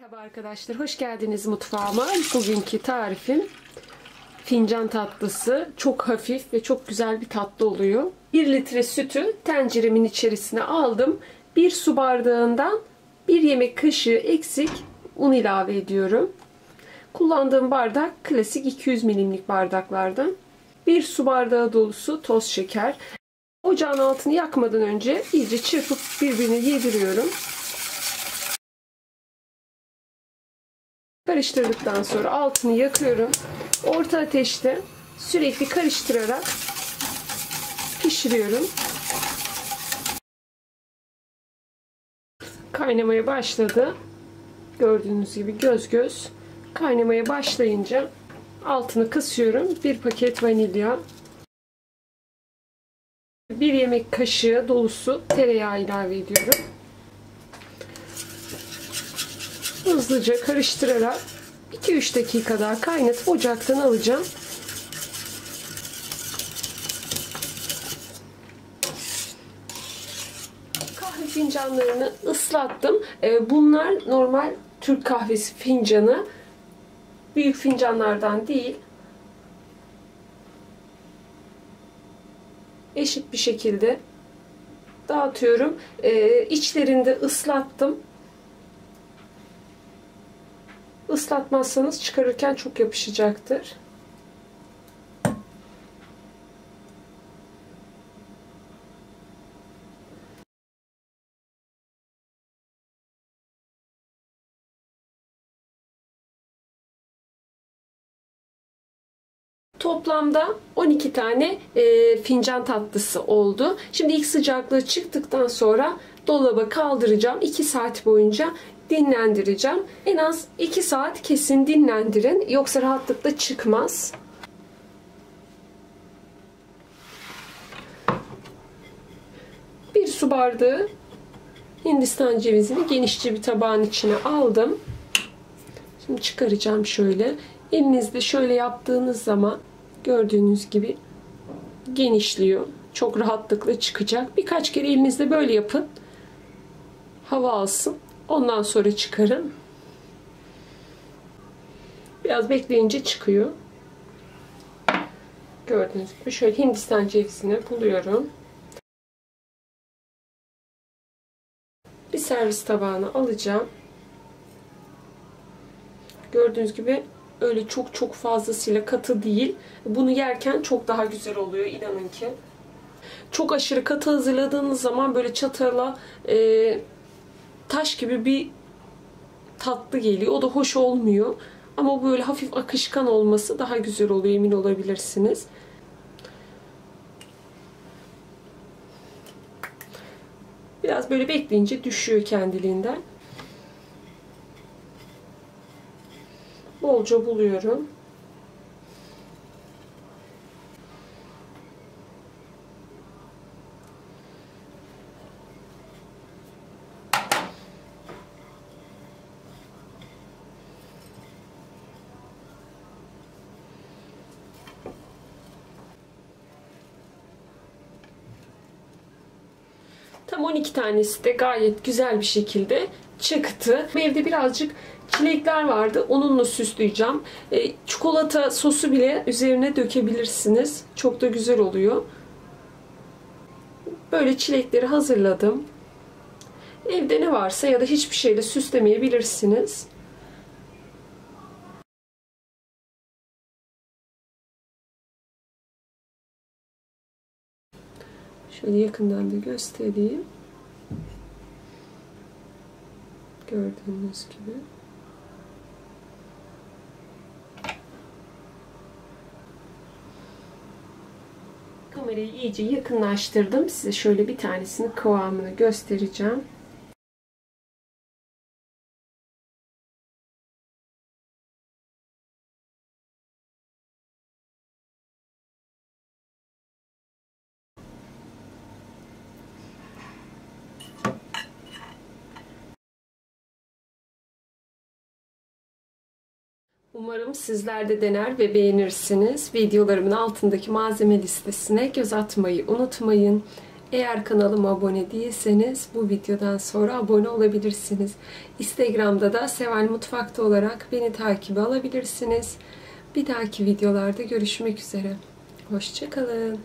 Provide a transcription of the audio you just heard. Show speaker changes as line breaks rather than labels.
Merhaba arkadaşlar, hoş geldiniz mutfağıma. Bugünkü tarifim fincan tatlısı. Çok hafif ve çok güzel bir tatlı oluyor. 1 litre sütü tenceremin içerisine aldım. 1 su bardağından 1 yemek kaşığı eksik un ilave ediyorum. Kullandığım bardak klasik 200 milimlik bardaklardan. 1 su bardağı dolusu toz şeker. Ocağın altını yakmadan önce iyice çırpıp birbirine yediriyorum. Karıştırdıktan sonra altını yakıyorum. Orta ateşte sürekli karıştırarak pişiriyorum. Kaynamaya başladı. Gördüğünüz gibi göz göz kaynamaya başlayınca altını kısıyorum. Bir paket vanilya. Bir yemek kaşığı dolusu tereyağı ilave ediyorum. Hızlıca karıştırarak 2-3 dakika daha kaynatıp ocaktan alacağım. Kahve fincanlarını ıslattım. Ee, bunlar normal Türk kahvesi fincanı. Büyük fincanlardan değil. Eşit bir şekilde dağıtıyorum. Ee, içlerinde ıslattım. Islatmazsanız çıkarırken çok yapışacaktır. Toplamda 12 tane e, fincan tatlısı oldu. Şimdi ilk sıcaklığı çıktıktan sonra dolaba kaldıracağım. 2 saat boyunca dinlendireceğim. En az 2 saat kesin dinlendirin. Yoksa rahatlıkla çıkmaz. Bir su bardağı Hindistan cevizini genişçe bir tabağın içine aldım. Şimdi çıkaracağım şöyle. Elinizde şöyle yaptığınız zaman gördüğünüz gibi genişliyor. Çok rahatlıkla çıkacak. Birkaç kere elinizde böyle yapın. Hava alsın. Ondan sonra çıkarın. Biraz bekleyince çıkıyor. Gördüğünüz gibi şöyle Hindistan cevizini buluyorum. Bir servis tabağına alacağım. Gördüğünüz gibi öyle çok çok fazlasıyla katı değil. Bunu yerken çok daha güzel oluyor inanın ki. Çok aşırı katı hazırladığınız zaman böyle çatala e, taş gibi bir tatlı geliyor. O da hoş olmuyor. Ama böyle hafif akışkan olması daha güzel oluyor emin olabilirsiniz. Biraz böyle bekleyince düşüyor kendiliğinden. Bolca buluyorum. Tam 12 tanesi de gayet güzel bir şekilde çıktı. Evde birazcık çilekler vardı. Onunla süsleyeceğim. E, çikolata sosu bile üzerine dökebilirsiniz. Çok da güzel oluyor. Böyle çilekleri hazırladım. Evde ne varsa ya da hiçbir şeyle süslemeyebilirsiniz. Şöyle yakından da göstereyim. Gördüğünüz gibi. Kamerayı iyice yakınlaştırdım. Size şöyle bir tanesinin kıvamını göstereceğim. Umarım sizler de dener ve beğenirsiniz. Videolarımın altındaki malzeme listesine göz atmayı unutmayın. Eğer kanalıma abone değilseniz bu videodan sonra abone olabilirsiniz. Instagram'da da Seval Mutfak'ta olarak beni takibe alabilirsiniz. Bir dahaki videolarda görüşmek üzere. Hoşçakalın.